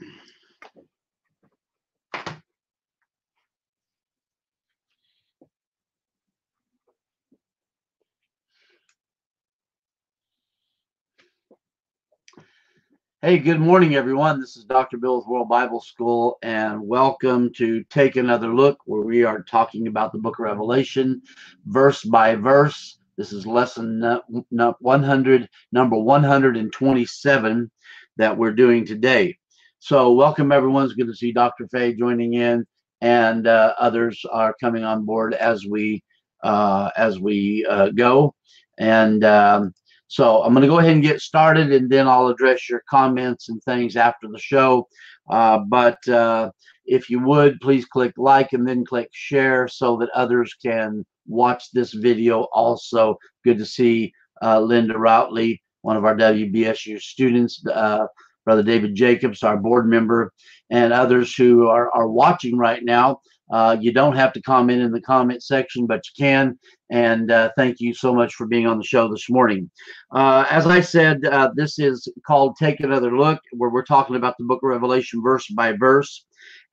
Hey, good morning, everyone. This is Dr. Bill with World Bible School, and welcome to Take Another Look, where we are talking about the book of Revelation, verse by verse. This is lesson 100, number 127 that we're doing today. So, welcome, everyone. It's good to see Dr. Faye joining in, and uh, others are coming on board as we uh, as we uh, go. And um, so I'm going to go ahead and get started, and then I'll address your comments and things after the show. Uh, but uh, if you would, please click like and then click share so that others can watch this video. Also, good to see uh, Linda Routley, one of our WBSU students, Brother David Jacobs, our board member, and others who are, are watching right now. Uh, you don't have to comment in the comment section, but you can. And uh, thank you so much for being on the show this morning. Uh, as I said, uh, this is called Take Another Look, where we're talking about the book of Revelation verse by verse.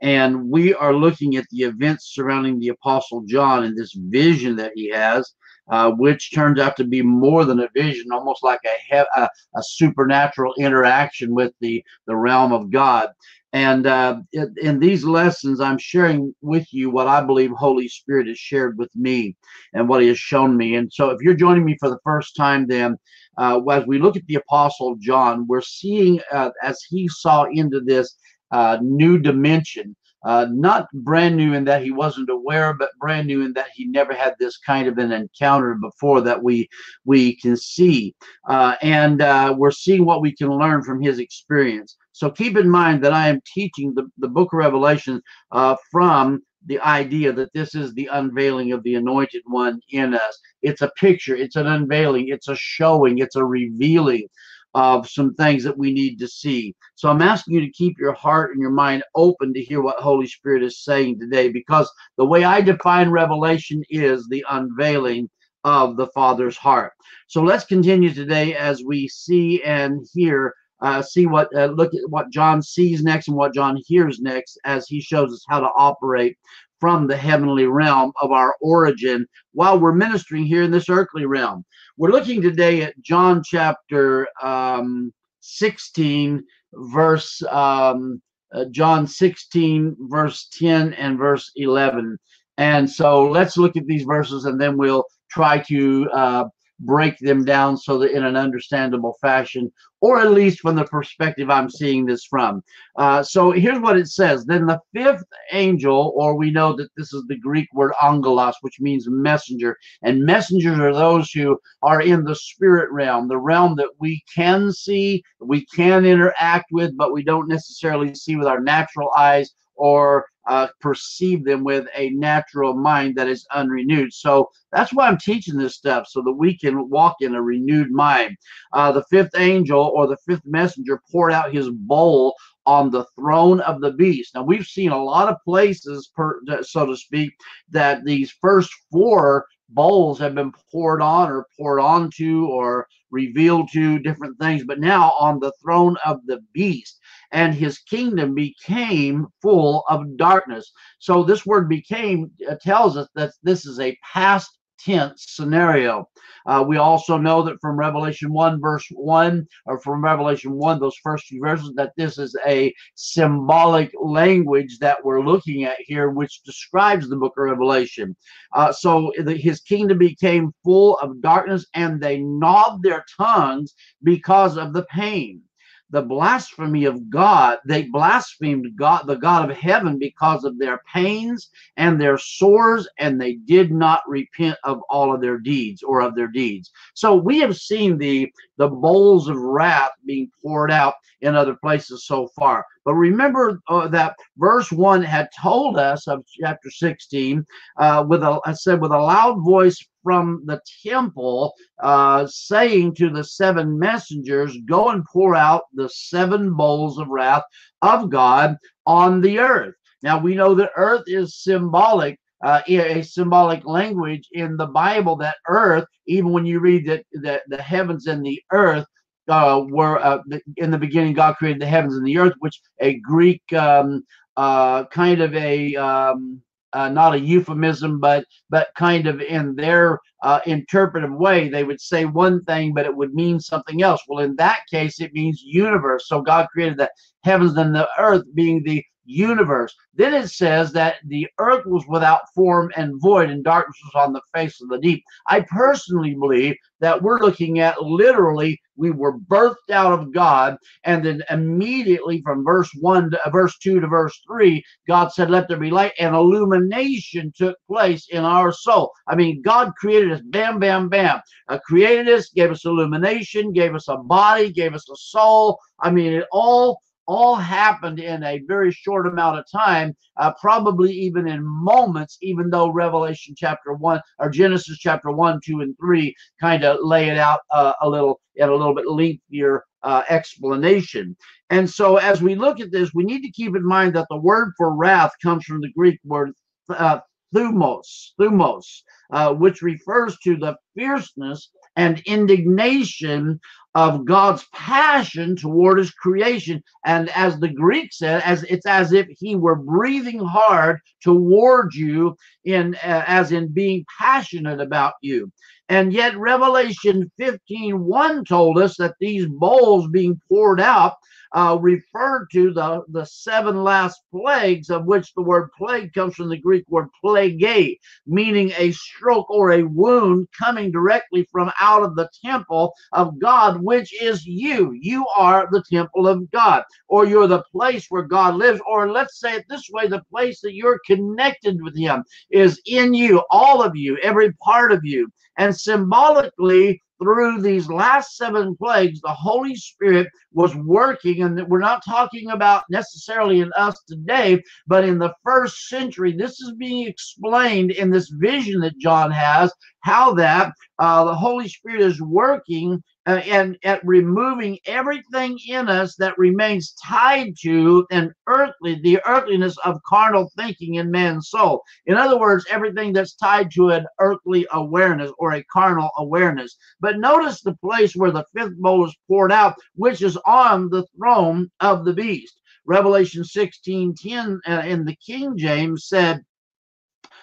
And we are looking at the events surrounding the Apostle John and this vision that he has. Uh, which turns out to be more than a vision, almost like a, a, a supernatural interaction with the, the realm of God. And uh, in these lessons, I'm sharing with you what I believe Holy Spirit has shared with me and what He has shown me. And so, if you're joining me for the first time, then uh, as we look at the Apostle John, we're seeing uh, as he saw into this uh, new dimension. Uh, not brand new in that he wasn't aware, but brand new in that he never had this kind of an encounter before that we we can see, uh, and we're seeing what we can learn from his experience. So keep in mind that I am teaching the, the book of Revelation uh, from the idea that this is the unveiling of the anointed one in us. It's a picture, it's an unveiling, it's a showing, it's a revealing of some things that we need to see. So I'm asking you to keep your heart and your mind open to hear what Holy Spirit is saying today because the way I define revelation is the unveiling of the Father's heart. So let's continue today as we see and hear uh, see what uh, look at what John sees next and what John hears next as he shows us how to operate from the heavenly realm of our origin while we're ministering here in this earthly realm. We're looking today at John chapter um, 16, verse um, uh, John 16, verse 10 and verse 11. And so let's look at these verses and then we'll try to uh, break them down so that in an understandable fashion, or at least from the perspective I'm seeing this from. Uh, so here's what it says. Then the fifth angel, or we know that this is the Greek word angelos, which means messenger. And messengers are those who are in the spirit realm, the realm that we can see, we can interact with, but we don't necessarily see with our natural eyes or uh, perceive them with a natural mind that is unrenewed. So that's why I'm teaching this stuff so that we can walk in a renewed mind. Uh, the fifth angel or the fifth messenger poured out his bowl on the throne of the beast. Now we've seen a lot of places, per, so to speak, that these first four bowls have been poured on or poured onto or revealed to different things, but now on the throne of the beast and his kingdom became full of darkness. So this word became uh, tells us that this is a past tense scenario. Uh, we also know that from Revelation 1, verse 1, or from Revelation 1, those first few verses, that this is a symbolic language that we're looking at here, which describes the book of Revelation. Uh, so the, his kingdom became full of darkness, and they gnawed their tongues because of the pain the blasphemy of God. They blasphemed God, the God of heaven, because of their pains and their sores, and they did not repent of all of their deeds or of their deeds. So we have seen the the bowls of wrath being poured out in other places so far. But remember uh, that verse one had told us of chapter 16, uh, with a I said with a loud voice from the temple, uh, saying to the seven messengers, Go and pour out the seven bowls of wrath of God on the earth. Now we know that earth is symbolic uh, a symbolic language in the Bible that earth, even when you read that the, the heavens and the earth, uh, were uh, in the beginning God created the heavens and the earth, which a Greek um, uh, kind of a um, uh, not a euphemism, but but kind of in their uh, interpretive way, they would say one thing, but it would mean something else. Well, in that case, it means universe. So God created the heavens and the earth, being the universe. Then it says that the earth was without form and void, and darkness was on the face of the deep. I personally believe that we're looking at literally we were birthed out of God, and then immediately from verse one to uh, verse two to verse three, God said, "Let there be light," and illumination took place in our soul. I mean, God created us, bam, bam, bam. Uh, created us, gave us illumination, gave us a body, gave us a soul. I mean, it all all happened in a very short amount of time, uh, probably even in moments, even though Revelation chapter 1 or Genesis chapter 1, 2, and 3 kind of lay it out uh, a little in a little bit lengthier uh, explanation. And so as we look at this, we need to keep in mind that the word for wrath comes from the Greek word uh, thumos, thumos, uh, which refers to the fierceness and indignation of God's passion toward his creation. And as the Greek said, as it's as if he were breathing hard toward you in uh, as in being passionate about you. And yet Revelation 15, 1 told us that these bowls being poured out uh, referred to the, the seven last plagues, of which the word plague comes from the Greek word plēgē, meaning a stroke or a wound coming directly from out of the temple of God, which is you. You are the temple of God, or you're the place where God lives, or let's say it this way the place that you're connected with Him is in you, all of you, every part of you. And symbolically, through these last seven plagues, the Holy Spirit was working, and we're not talking about necessarily in us today, but in the first century. This is being explained in this vision that John has, how that uh, the Holy Spirit is working uh, and at removing everything in us that remains tied to an earthly, the earthliness of carnal thinking in man's soul. In other words, everything that's tied to an earthly awareness or a carnal awareness. But notice the place where the fifth bowl is poured out, which is on the throne of the beast. Revelation 16 10 uh, in the King James said,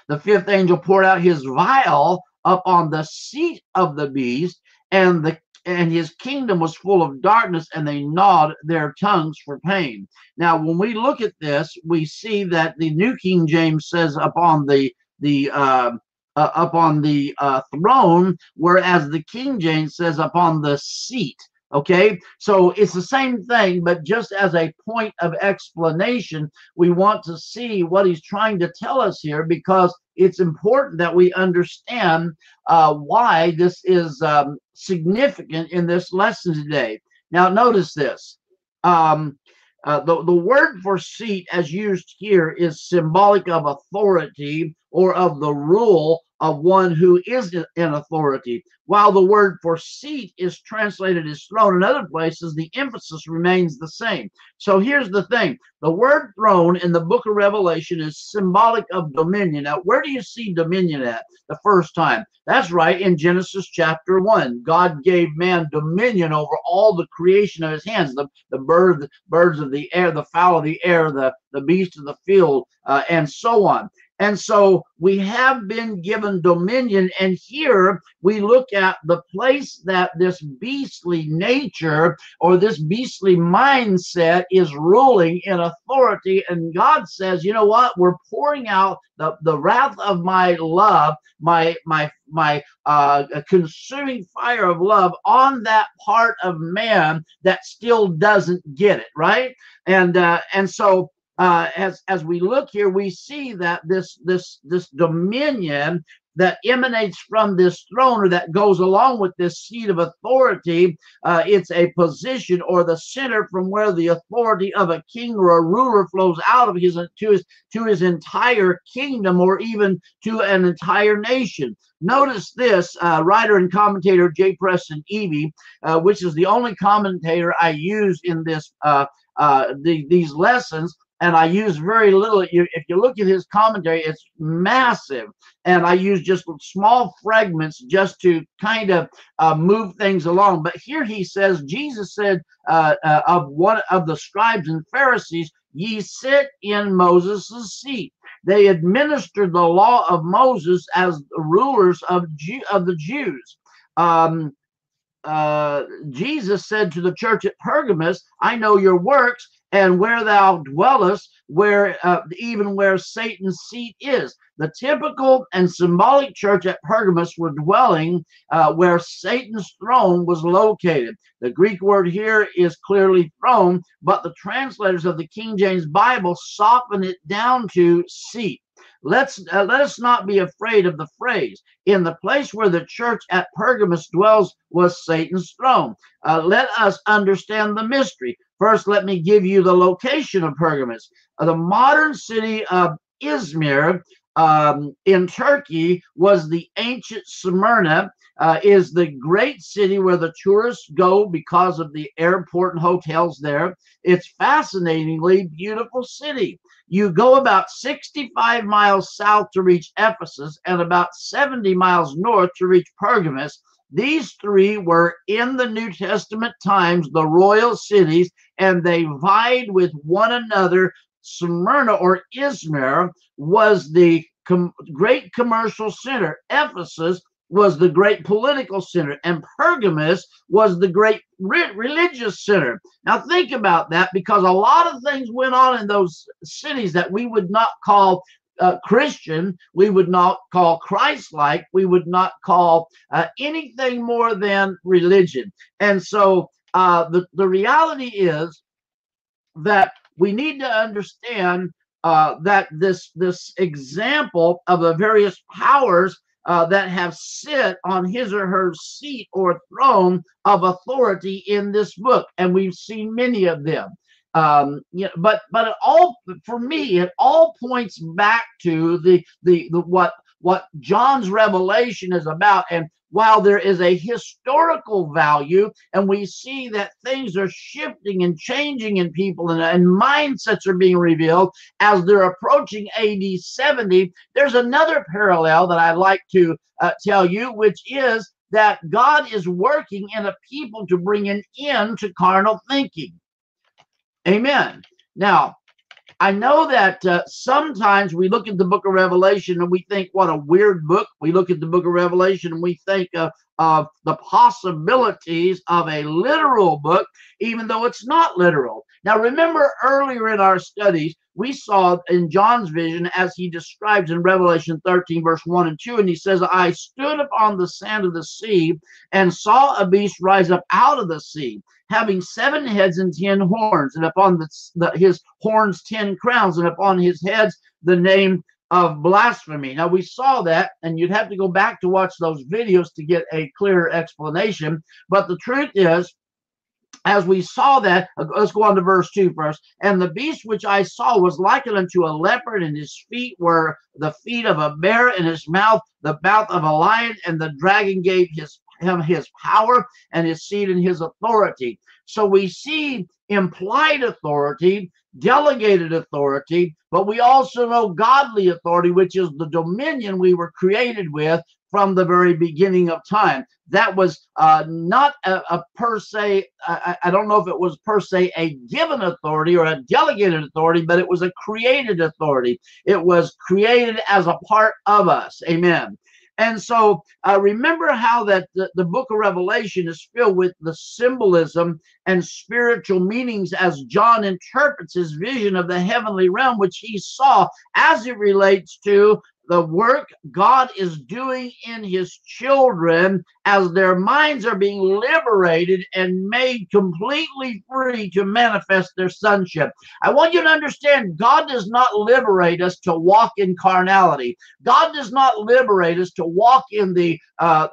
The fifth angel poured out his vial up on the seat of the beast, and the and his kingdom was full of darkness, and they gnawed their tongues for pain. Now, when we look at this, we see that the New King James says upon the the uh, uh, up on the uh, throne, whereas the King James says upon the seat. Okay, so it's the same thing, but just as a point of explanation, we want to see what he's trying to tell us here because it's important that we understand uh, why this is um, significant in this lesson today. Now, notice this. Um, uh, the, the word for seat, as used here, is symbolic of authority or of the rule of one who is in authority. While the word for seat is translated as throne in other places, the emphasis remains the same. So here's the thing the word throne in the book of Revelation is symbolic of dominion. Now, where do you see dominion at the first time? That's right, in Genesis chapter 1. God gave man dominion over all the creation of his hands the, the bird, the birds of the air, the fowl of the air, the, the beast of the field, uh, and so on. And so we have been given dominion. And here we look at the place that this beastly nature or this beastly mindset is ruling in authority. And God says, you know what? We're pouring out the, the wrath of my love, my my my uh, consuming fire of love on that part of man that still doesn't get it, right? And uh, and so uh, as as we look here, we see that this this this dominion that emanates from this throne or that goes along with this seat of authority. Uh, it's a position or the center from where the authority of a king or a ruler flows out of his to his to his entire kingdom or even to an entire nation. Notice this uh, writer and commentator J. Preston Eby, uh, which is the only commentator I use in this uh, uh, the, these lessons and I use very little. If you look at his commentary, it's massive, and I use just small fragments just to kind of uh, move things along. But here he says, Jesus said uh, uh, of one of the scribes and Pharisees, "Ye sit in Moses' seat." They administered the law of Moses as rulers of Jew, of the Jews. Um, uh, Jesus said to the church at Pergamus, I know your works and where thou dwellest, where uh, even where Satan's seat is. The typical and symbolic church at Pergamus were dwelling uh, where Satan's throne was located. The Greek word here is clearly throne, but the translators of the King James Bible soften it down to seat. Let's uh, let us not be afraid of the phrase. In the place where the church at Pergamus dwells was Satan's throne. Uh, let us understand the mystery. First, let me give you the location of Pergamus. Uh, the modern city of Izmir um, in Turkey was the ancient Smyrna, uh, is the great city where the tourists go because of the airport and hotels there. It's fascinatingly beautiful city. You go about 65 miles south to reach Ephesus and about 70 miles north to reach Pergamus. These three were in the New Testament times the royal cities, and they vied with one another. Smyrna or Izmir was the com- great commercial center. Ephesus was the great political center, and Pergamus was the great re- religious center. Now, think about that because a lot of things went on in those cities that we would not call uh, Christian, we would not call Christ like, we would not call uh, anything more than religion. And so uh, the, the reality is that we need to understand uh, that this, this example of the various powers uh, that have sit on his or her seat or throne of authority in this book, and we've seen many of them um you know, but but it all for me it all points back to the the, the what what john's revelation is about and while there is a historical value and we see that things are shifting and changing in people and, and mindsets are being revealed as they're approaching AD 70, there's another parallel that I'd like to uh, tell you, which is that God is working in a people to bring an end to carnal thinking. Amen. Now, I know that uh, sometimes we look at the book of Revelation and we think, what a weird book. We look at the book of Revelation and we think uh, of the possibilities of a literal book, even though it's not literal. Now, remember earlier in our studies, we saw in John's vision as he describes in Revelation 13, verse 1 and 2, and he says, I stood upon the sand of the sea and saw a beast rise up out of the sea, having seven heads and ten horns, and upon the, the, his horns ten crowns, and upon his heads the name of blasphemy. Now, we saw that, and you'd have to go back to watch those videos to get a clearer explanation. But the truth is, as we saw that, uh, let's go on to verse 2 first. And the beast which I saw was likened unto a leopard, and his feet were the feet of a bear, and his mouth the mouth of a lion, and the dragon gave his him his power and his seat and his authority. So we see implied authority, delegated authority, but we also know godly authority, which is the dominion we were created with from the very beginning of time. That was uh, not a, a, per se, I, I, don't know if it was per se a given authority or a delegated authority, but it was a created authority. It was created as a part of us. Amen. And so uh, remember how that the, the book of Revelation is filled with the symbolism and spiritual meanings as John interprets his vision of the heavenly realm, which he saw as it relates to the work God is doing in his children as their minds are being liberated and made completely free to manifest their sonship. I want you to understand God does not liberate us to walk in carnality. God does not liberate us to walk in the uh,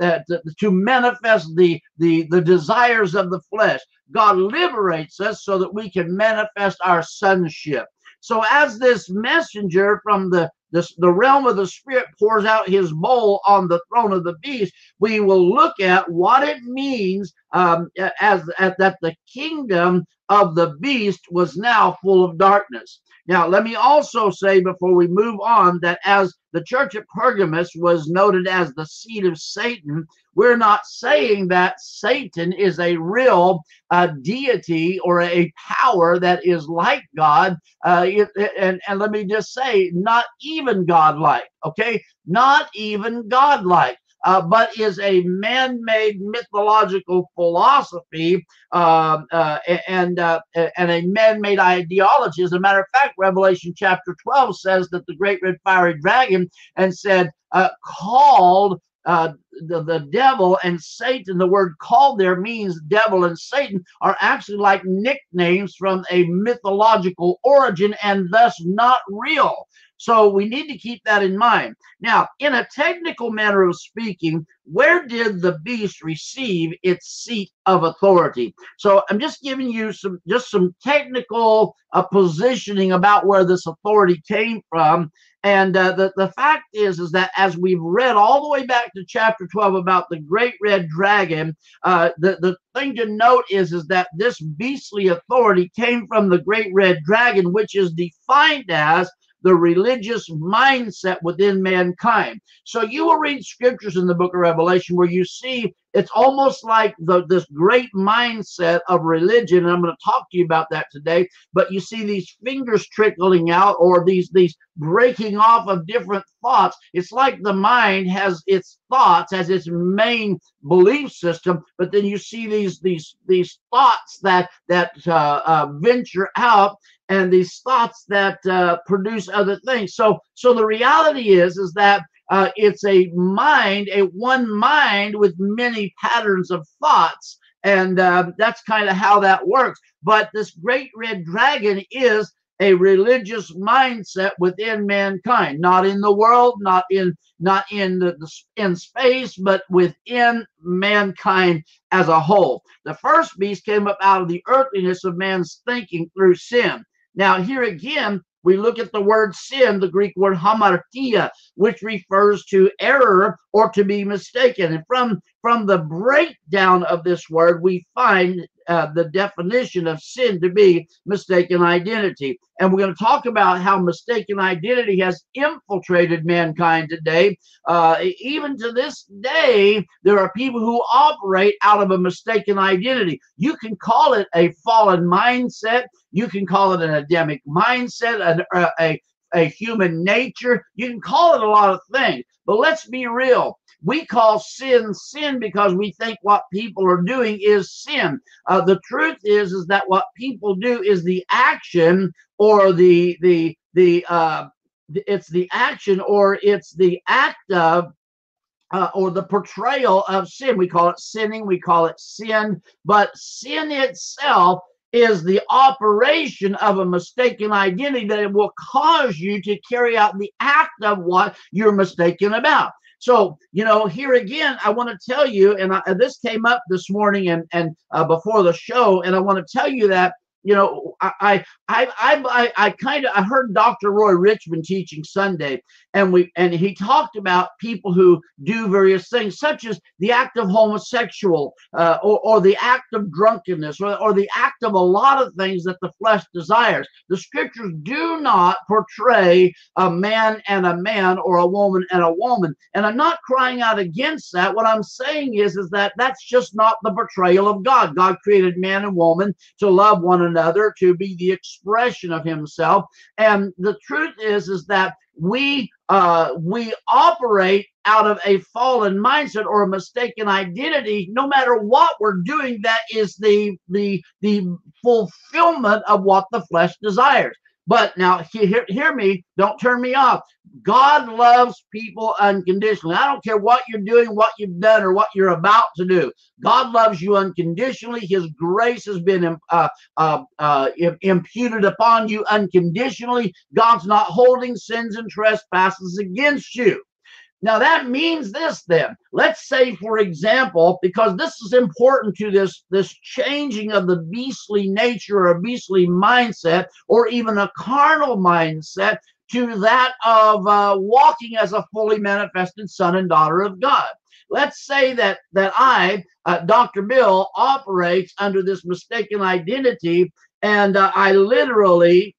to manifest the the the desires of the flesh. God liberates us so that we can manifest our sonship. So, as this messenger from the this, the realm of the spirit pours out his bowl on the throne of the beast, we will look at what it means um, as, as that the kingdom of the beast was now full of darkness. Now, let me also say before we move on that as the church at Pergamus was noted as the seat of Satan, we're not saying that Satan is a real uh, deity or a power that is like God. Uh, it, and, and let me just say, not even God-like, okay? Not even God-like uh, but is a man-made mythological philosophy uh, uh, and uh, and a man-made ideology. As a matter of fact, Revelation chapter 12 says that the great red fiery dragon and said uh, called uh, the, the devil and Satan, the word called there means devil and Satan are actually like nicknames from a mythological origin and thus not real. So we need to keep that in mind. Now, in a technical manner of speaking, where did the beast receive its seat of authority? So I'm just giving you some just some technical uh, positioning about where this authority came from. And uh, the, the fact is, is that as we've read all the way back to chapter 12 about the great red dragon, uh, the, the thing to note is, is that this beastly authority came from the great red dragon, which is defined as the religious mindset within mankind. So you will read scriptures in the book of Revelation where you see it's almost like the, this great mindset of religion and i'm going to talk to you about that today but you see these fingers trickling out or these these breaking off of different thoughts it's like the mind has its thoughts as its main belief system but then you see these these these thoughts that that uh, uh, venture out and these thoughts that uh, produce other things. So, so the reality is, is that uh, it's a mind, a one mind with many patterns of thoughts, and uh, that's kind of how that works. But this great red dragon is a religious mindset within mankind, not in the world, not in not in the, the, in space, but within mankind as a whole. The first beast came up out of the earthliness of man's thinking through sin. Now, here again, we look at the word sin, the Greek word hamartia, which refers to error or to be mistaken. And from, from the breakdown of this word, we find uh, the definition of sin to be mistaken identity. And we're going to talk about how mistaken identity has infiltrated mankind today. Uh, even to this day, there are people who operate out of a mistaken identity. You can call it a fallen mindset. You can call it an Adamic mindset, an, uh, a, a human nature. You can call it a lot of things. But let's be real. We call sin sin because we think what people are doing is sin. Uh, the truth is, is that what people do is the action or the the the uh, it's the action or it's the act of uh, or the portrayal of sin. We call it sinning, we call it sin, but sin itself is the operation of a mistaken identity that it will cause you to carry out the act of what you're mistaken about. So, you know, here again, I want to tell you, and I, this came up this morning and and uh, before the show, and I want to tell you that you know, I I I I, I kind of I heard Dr. Roy Richmond teaching Sunday, and we and he talked about people who do various things, such as the act of homosexual, uh, or or the act of drunkenness, or or the act of a lot of things that the flesh desires. The scriptures do not portray a man and a man, or a woman and a woman. And I'm not crying out against that. What I'm saying is is that that's just not the portrayal of God. God created man and woman to love one another, to be the expression of himself. And the truth is, is that we uh, we operate out of a fallen mindset or a mistaken identity. No matter what we're doing, that is the the the fulfillment of what the flesh desires. But now, hear, hear me, don't turn me off. God loves people unconditionally. I don't care what you're doing, what you've done, or what you're about to do. God loves you unconditionally. His grace has been uh, uh, uh, imputed upon you unconditionally. God's not holding sins and trespasses against you. Now that means this then. Let's say, for example, because this is important to this, this changing of the beastly nature or beastly mindset, or even a carnal mindset, to that of uh, walking as a fully manifested son and daughter of God. Let's say that that I, uh, Dr. Bill, operates under this mistaken identity, and uh, I literally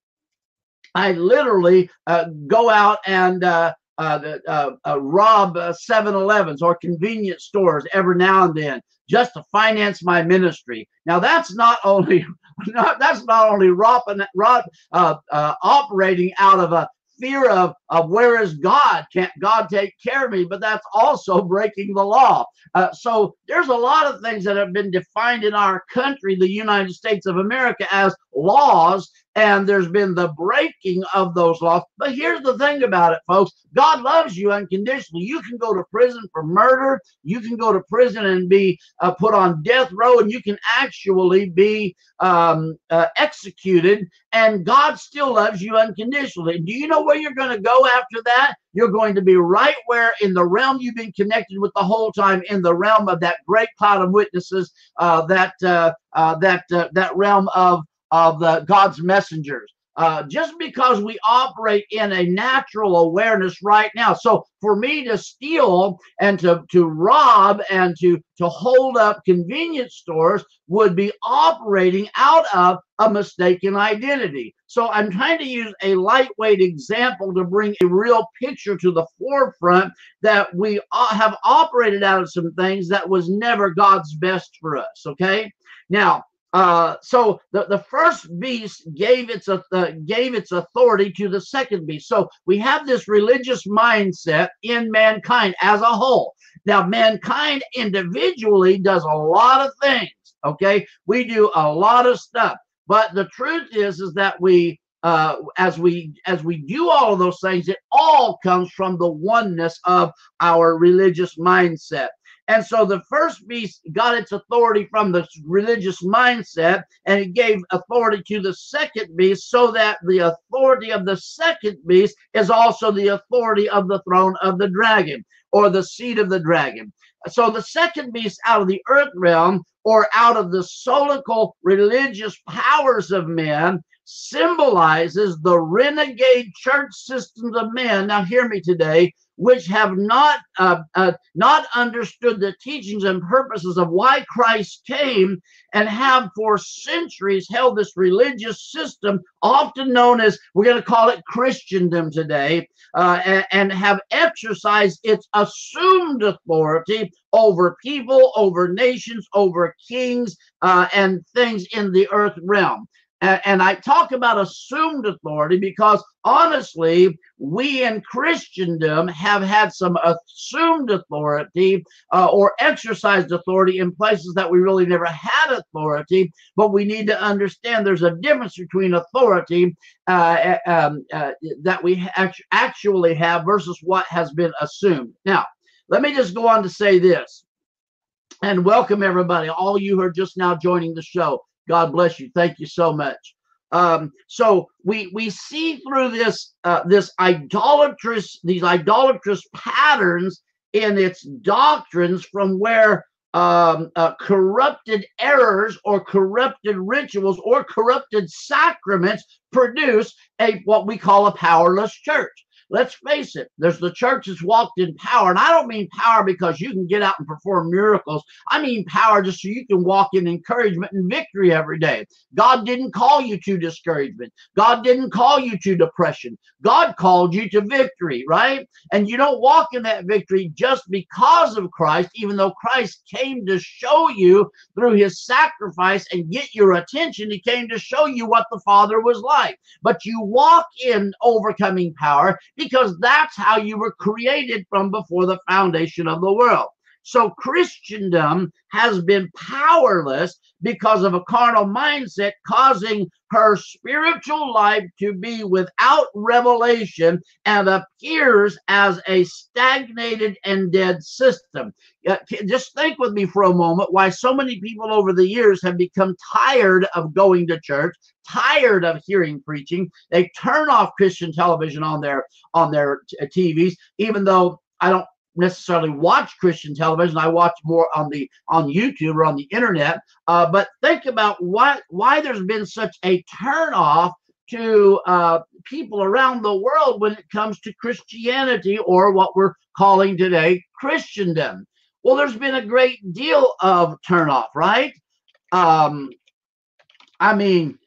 I literally uh, go out and uh, uh, uh, uh rob 7-Elevens or convenience stores every now and then just to finance my ministry. Now that's not only not, that's not only robbing, rob, operating out of a fear of, of where is God? Can't God take care of me? But that's also breaking the law. Uh, so there's a lot of things that have been defined in our country, the United States of America, as laws and there's been the breaking of those laws. But here's the thing about it, folks God loves you unconditionally. You can go to prison for murder, you can go to prison and be uh, put on death row, and you can actually be um, uh, executed, and God still loves you unconditionally. Do you know where you're going to go after that? You're going to be right where in the realm you've been connected with the whole time, in the realm of that great cloud of witnesses, uh, that uh, uh, that uh, that realm of of the God's messengers. Uh, just because we operate in a natural awareness right now. So for me to steal and to, to rob and to, to hold up convenience stores would be operating out of a mistaken identity. So I'm trying to use a lightweight example to bring a real picture to the forefront that we have operated out of some things that was never God's best for us. Okay. Now, uh, so the, the first beast gave its uh, gave its authority to the second beast. So we have this religious mindset in mankind as a whole. Now, mankind individually does a lot of things. Okay, we do a lot of stuff, but the truth is is that we uh, as we as we do all of those things, it all comes from the oneness of our religious mindset. And so the first beast got its authority from the religious mindset, and it gave authority to the second beast, so that the authority of the second beast is also the authority of the throne of the dragon or the seed of the dragon. So the second beast out of the earth realm or out of the solical religious powers of men symbolizes the renegade church systems of men. Now, hear me today which have not uh, uh, not understood the teachings and purposes of why Christ came, and have for centuries held this religious system, often known as we're going to call it Christendom today, uh, and, and, have exercised its assumed authority over people, over nations, over kings, uh, and things in the earth realm. And, I talk about assumed authority because honestly, we in Christendom have had some assumed authority uh, or exercised authority in places that we really never had authority. But we need to understand there's a difference between authority uh, um, uh, that we actually have versus what has been assumed. Now, let me just go on to say this and welcome everybody, all you who are just now joining the show. God bless you. Thank you so much. Um, so we we see through this uh, this idolatrous these idolatrous patterns in its doctrines from where um, uh, corrupted errors or corrupted rituals or corrupted sacraments produce a what we call a powerless church. Let's face it, there's the church that's walked in power. And I don't mean power because you can get out and perform miracles. I mean power just so you can walk in encouragement and victory every day. God didn't call you to discouragement. God didn't call you to depression. God called you to victory, right? And you don't walk in that victory just because of Christ, even though Christ came to show you through his sacrifice and get your attention. He came to show you what the Father was like. But you walk in overcoming power because that's how you were created from before the foundation of the world. So Christendom has been powerless because of a carnal mindset, causing her spiritual life to be without revelation and appears as a stagnated and dead system. Uh, just think with me for a moment why so many people over the years have become tired of going to church, tired of hearing preaching. They turn off Christian television on their on their TVs, uh, even though I don't necessarily watch Christian television. I watch more on the on YouTube or on the internet. Uh, but think about why why there's been such a turnoff to uh, people around the world when it comes to Christianity or what we're calling today Christendom. Well, there's been a great deal of turnoff, right? Um, I mean,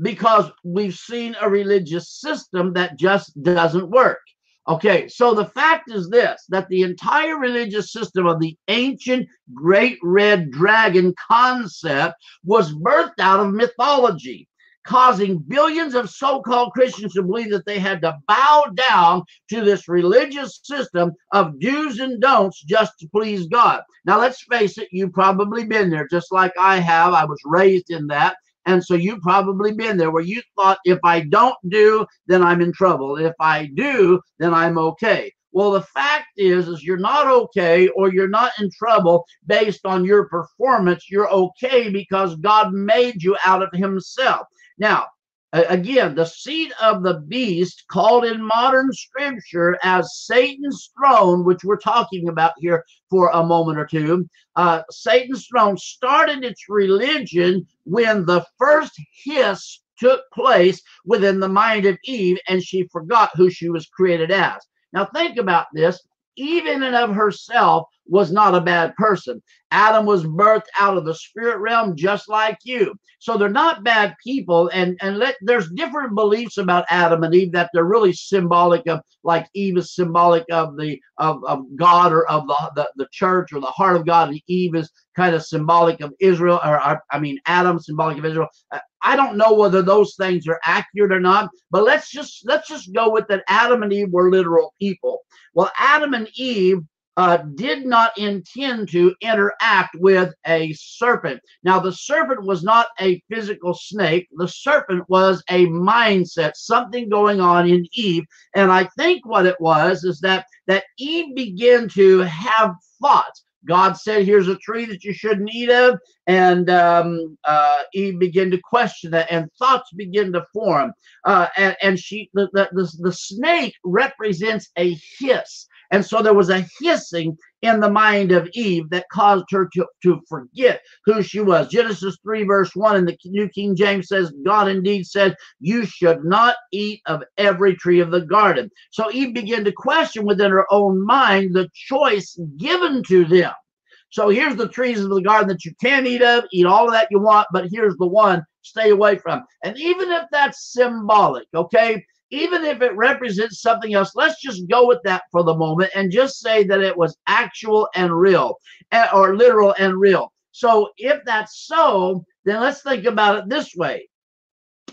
because we've seen a religious system that just doesn't work. Okay, so the fact is this that the entire religious system of the ancient great red dragon concept was birthed out of mythology, causing billions of so called Christians to believe that they had to bow down to this religious system of do's and don'ts just to please God. Now, let's face it, you've probably been there just like I have. I was raised in that. And so you've probably been there where you thought if I don't do, then I'm in trouble. If I do, then I'm okay. Well, the fact is, is you're not okay or you're not in trouble based on your performance. You're okay because God made you out of himself. Now, again, the seat of the beast, called in modern scripture as Satan's throne, which we're talking about here for a moment or two, uh, Satan's throne started its religion when the first hiss took place within the mind of Eve and she forgot who she was created as. Now, think about this. Eve, in and of herself, was not a bad person. Adam was birthed out of the spirit realm just like you. So they're not bad people. And and let there's different beliefs about Adam and Eve that they're really symbolic of, like Eve is symbolic of the of, of God or of the, the, the church or the heart of God, and Eve is kind of symbolic of Israel, or, or I mean Adam symbolic of Israel. Uh, I don't know whether those things are accurate or not, but let's just let's just go with that Adam and Eve were literal people. Well, Adam and Eve uh, did not intend to interact with a serpent. Now, the serpent was not a physical snake, the serpent was a mindset, something going on in Eve. And I think what it was is that, that Eve began to have thoughts. God said, Here's a tree that you shouldn't eat of. And um, uh, Eve began to question that, and thoughts begin to form. Uh, and, and she, the, the, the, the snake represents a hiss. And so there was a hissing in the mind of Eve that caused her to, to forget who she was. Genesis 3, verse 1 in the New King James says, God indeed said, You should not eat of every tree of the garden. So Eve began to question within her own mind the choice given to them. So here's the trees of the garden that you can eat of, eat all of that you want, but here's the one stay away from. And even if that's symbolic, okay, even if it represents something else, let's just go with that for the moment and just say that it was actual and real eh, or literal and real. So if that's so, then let's think about it this way.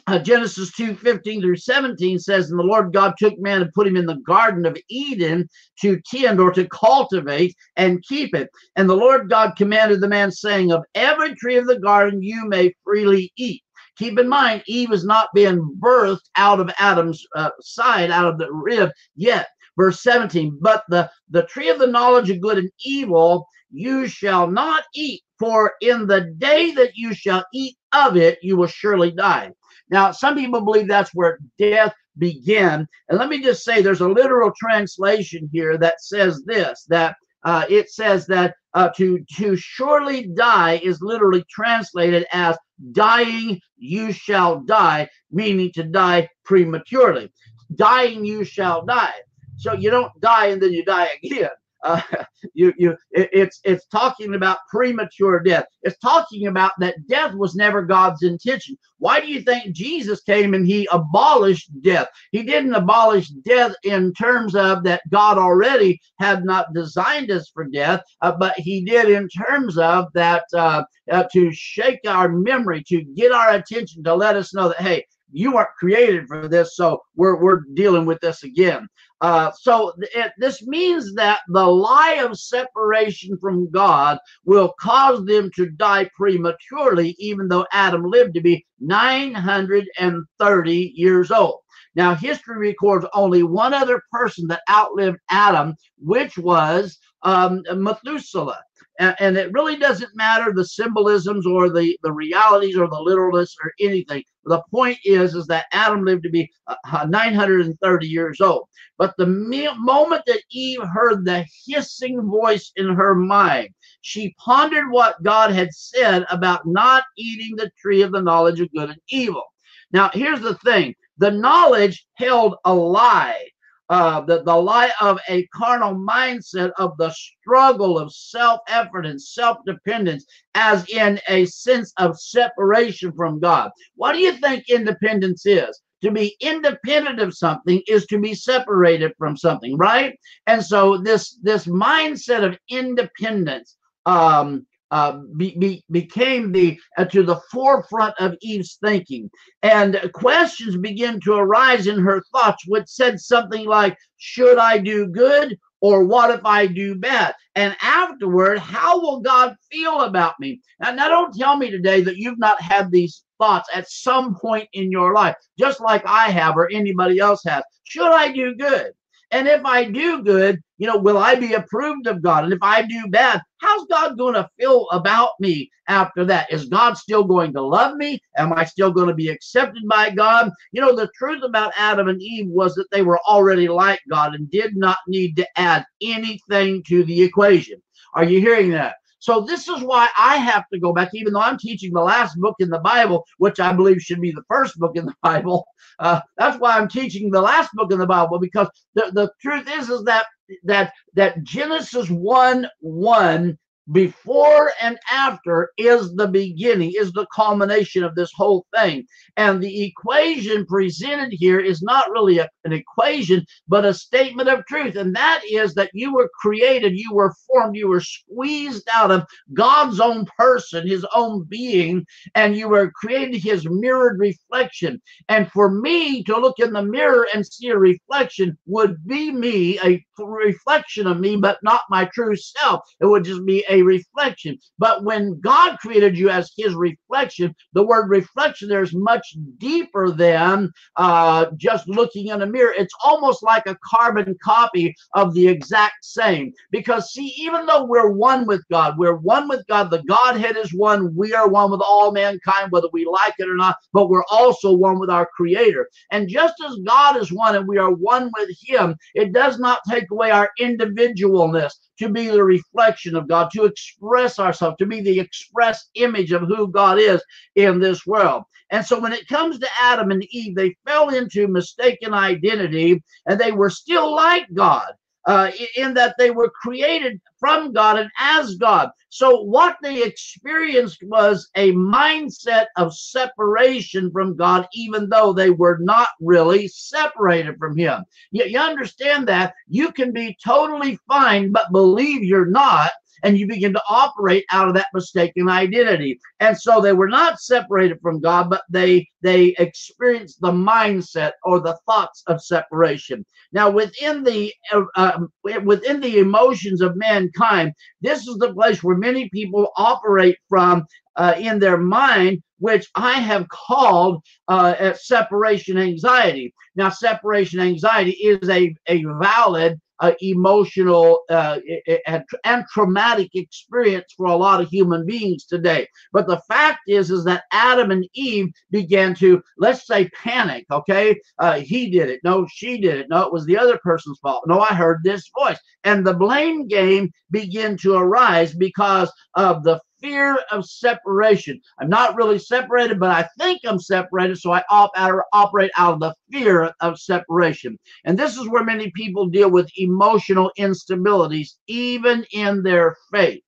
Uh, Genesis 2 15 through 17 says, And the Lord God took man and put him in the Garden of Eden to tend or to cultivate and keep it. And the Lord God commanded the man, saying, Of every tree of the garden you may freely eat Keep in mind, Eve is not being birthed out of Adam's uh, side, out of the rib yet. Verse 17, but the, the tree of the knowledge of good and evil you shall not eat, for in the day that you shall eat of it, you will surely die. Now, some people believe that's where death began. And let me just say there's a literal translation here that says this that uh, it says that uh, to to surely die is literally translated as dying you shall die, meaning to die prematurely. Dying you shall die. So you don't die and then you die again. Uh, you you it, it's it's talking about premature death. It's talking about that death was never God's intention. Why do you think Jesus came and he abolished death? He didn't abolish death in terms of that God already had not designed us for death, uh, but he did in terms of that uh, uh to shake our memory, to get our attention, to let us know that hey, you weren't created for this, so we're we're dealing with this again. Uh, so it, this means that the lie of separation from God will cause them to die prematurely, even though Adam lived to be 930 years old. Now, history records only one other person that outlived Adam, which was um, Methuselah and, and it really doesn't matter the symbolisms or the the realities or the literalness or anything. The point is is that adam lived to be uh, 930 years old. But the me- moment that eve heard the hissing voice in her mind she pondered what god had said about not eating the tree of the knowledge of good and evil. Now here's the thing. The knowledge held a lie uh, the, the lie of a carnal mindset of the struggle of self effort and self dependence, as in a sense of separation from God. What do you think independence is? To be independent of something is to be separated from something, right? And so this this mindset of independence um, uh, be, be, became the uh, to the forefront of Eve's thinking, and questions begin to arise in her thoughts, which said something like, "Should I do good?" Or what if I do bad? And afterward, how will God feel about me? Now, don't tell me today that you've not had these thoughts at some point in your life, just like I have or anybody else has. Should I do good? And if I do good, you know, will I be approved of God? And if I do bad, how's God going to feel about me after that? Is God still going to love me? Am I still going to be accepted by God? You know, the truth about Adam and Eve was that they were already like God and did not need to add anything to the equation. Are you hearing that? So this is why I have to go back, even though I'm teaching the last book in the Bible, which I believe should be the first book in the Bible. Uh, that's why I'm teaching the last book in the Bible because the, the truth is is that that that Genesis one one before and after is the beginning, is the culmination of this whole thing. And the equation presented here is not really a, an equation, but a statement of truth. And that is that you were created, you were formed, you were squeezed out of God's own person, his own being, and you were created his mirrored reflection. And for me to look in the mirror and see a reflection would be me, a reflection of me, but not my true self. It would just be a a reflection. But when God created you as his reflection, the word reflection there is much deeper than uh, just looking in a mirror. It's almost like a carbon copy of the exact same. Because, see, even though we're one with God, we're one with God, the Godhead is one, we are one with all mankind, whether we like it or not, but we're also one with our Creator. And just as God is one and we are one with Him, it does not take away our individualness to be the reflection of God, to express ourselves, to be the express image of who God is in this world. And so when it comes to Adam and Eve, they fell into mistaken identity and they were still like God uh, in that they were created from God and as God. So what they experienced was a mindset of separation from God, even though they were not really separated from Him. You, you understand that? You can be totally fine, but believe you're not and you begin to operate out of that mistaken identity. And so they were not separated from God, but they they experienced the mindset or the thoughts of separation. Now, within the uh, um, within the emotions of mankind, this is the place where many people operate from uh, in their mind, which I have called uh, separation anxiety. Now, separation anxiety is a, a valid uh, emotional uh, and, and, traumatic experience for a lot of human beings today. But the fact is, is that Adam and Eve began to, let's say, panic. Okay, uh, he did it. No, she did it. No, it was the other person's fault. No, I heard this voice, and the blame game began to arise because of the fear of separation. I'm not really separated, but I think I'm separated, so I op- operate out of the fear of separation. And this is where many people deal with emotional instabilities, even in their faith.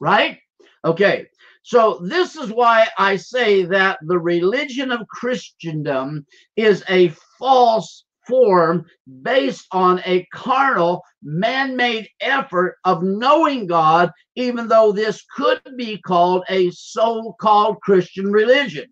Right? Okay. So, this is why I say that the religion of Christendom is a false form based on a carnal, man made effort of knowing God, even though this could be called a so called Christian religion.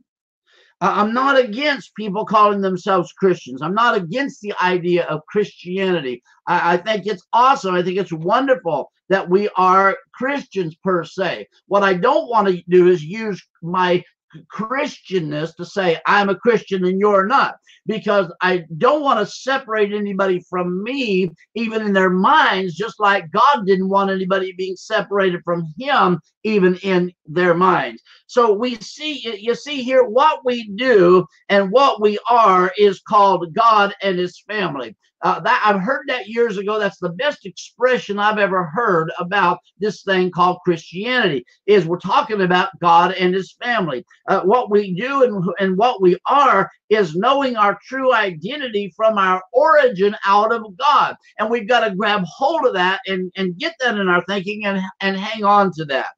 I'm not against people calling themselves Christians. I'm not against the idea of Christianity. I, I, think it's awesome. I think it's wonderful that we are Christians per se. What I don't want to do is use my Christianness to say I'm a Christian and you're not, because I don't want to separate anybody from me, even in their minds, just like God didn't want anybody being separated from Him, even in their minds. So we see, you see here, what we do and what we are is called God and His family. Uh, that I've heard that years ago. That's the best expression I've ever heard about this thing called Christianity. Is we're talking about God and His family. Uh, what we do and, and what we are is knowing our true identity from our origin out of God, and we've got to grab hold of that and and get that in our thinking and and hang on to that at, at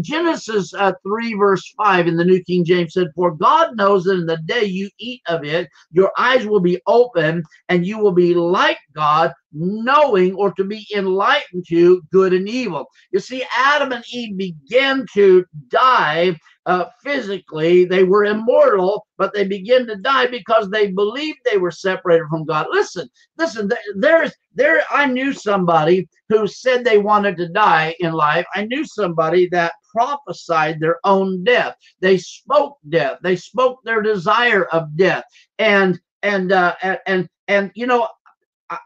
Genesis uh, 3, verse 5 in the New King James said, For God knows that in the day you eat of it, your eyes will be open and you will be like God, knowing or to be enlightened to good and evil. You see, Adam and Eve began to die uh, physically. They were immortal, but they begin to die because they believed they were separated from God. Listen, listen, there's there I knew somebody who said they wanted to die in life. I knew somebody that prophesied their own death. They spoke death. They spoke their desire of death. And and uh, and and, and you know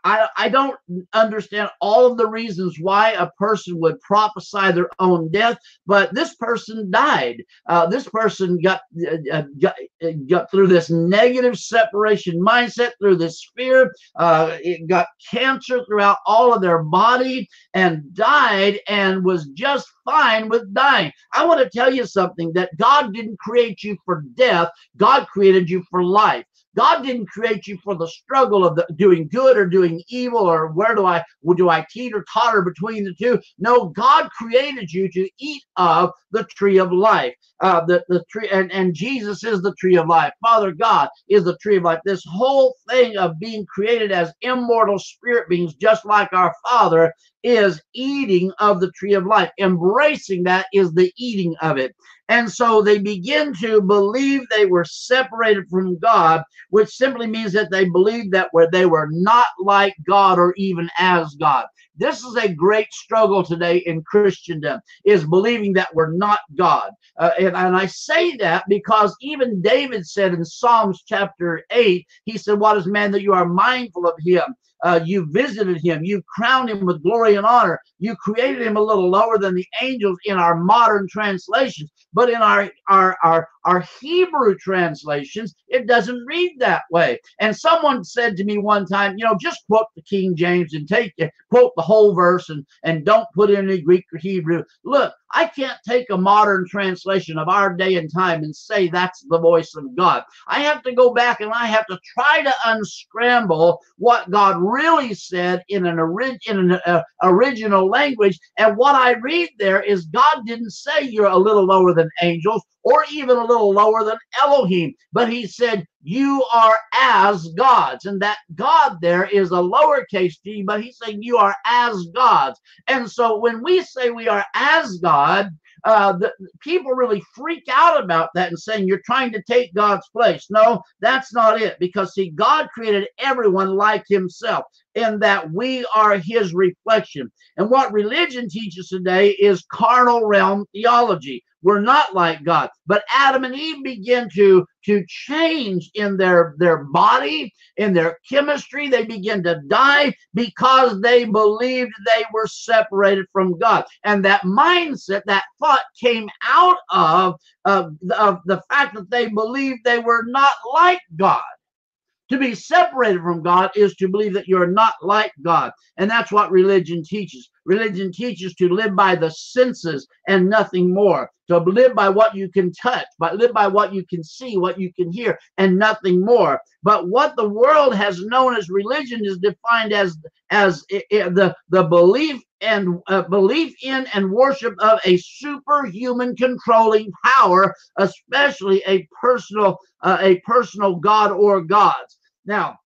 I, I don't understand all of the reasons why a person would prophesy their own death, but this person died. Uh, this person got, uh, uh got, uh, got through this negative separation mindset, through this fear. Uh, it got cancer throughout all of their body and died and was just fine with dying. I want to tell you something that God didn't create you for death, God created you for life. God didn't create you for the struggle of the, doing good or doing evil or where do I do I teeter totter between the two? No, God created you to eat of the tree of life. Uh, the the tree and and Jesus is the tree of life. Father God is the tree of life. This whole thing of being created as immortal spirit beings, just like our Father, is eating of the tree of life. Embracing that is the eating of it. And so they begin to believe they were separated from God, which simply means that they believed that where they were not like God or even as God. This is a great struggle today in Christendom, is believing that we're not God. Uh, and, and I say that because even David said in Psalms chapter 8, he said, What is man that you are mindful of him? Uh, you visited him. You crowned him with glory and honor. You created him a little lower than the angels in our modern translations. But in our, our, our, our Hebrew translations, it doesn't read that way. And someone said to me one time, you know, just quote the King James and take it, quote the whole verse and, and don't put in any Greek or Hebrew. Look, I can't take a modern translation of our day and time and say that's the voice of God. I have to go back and I have to try to unscramble what God really said in an, ori- in an uh, original language. And what I read there is God didn't say you're a little lower than angels or even a little lower than Elohim, but he said you are as gods. And that God there is a lowercase g, but he's saying you are as gods. And so when we say we are as God, uh, the, people really freak out about that and saying you're trying to take God's place. No, that's not it. Because see, God created everyone like Himself, in that we are His reflection. And what religion teaches today is carnal realm theology. We're not like God. But Adam and Eve begin to, to change in their, their body, in their chemistry. They begin to die because they believed they were separated from God. And that mindset, that thought came out of, of, of the fact that they believed they were not like God. To be separated from God is to believe that you're not like God. And that's what religion teaches. Religion teaches to live by the senses and nothing more. To live by what you can touch, but live by what you can see, what you can hear, and nothing more. But what the world has known as religion is defined as as the the belief and uh, belief in and worship of a superhuman controlling power, especially a personal uh, a personal god or gods. Now,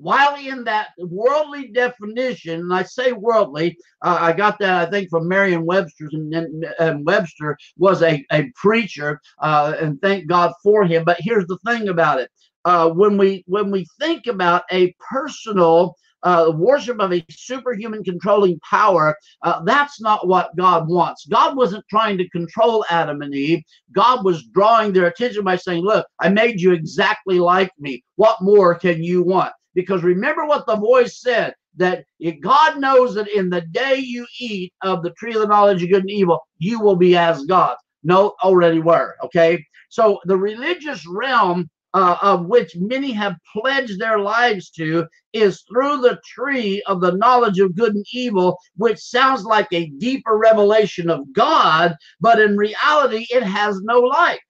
while in that worldly definition, and I say worldly, uh, I got that I think from Merriam-Webster's, and, and, and, Webster was a, a preacher, uh, and thank God for him. But here's the thing about it: uh, when we when we think about a personal uh, worship of a superhuman controlling power, uh, that's not what God wants. God wasn't trying to control Adam and Eve. God was drawing their attention by saying, Look, I made you exactly like me. What more can you want? Because remember what the voice said that God knows that in the day you eat of the tree of the knowledge of good and evil, you will be as God. No, already were. Okay. So the religious realm uh, of which many have pledged their lives to, is through the tree of the knowledge of good and evil, which sounds like a deeper revelation of God, but in reality, it has no life.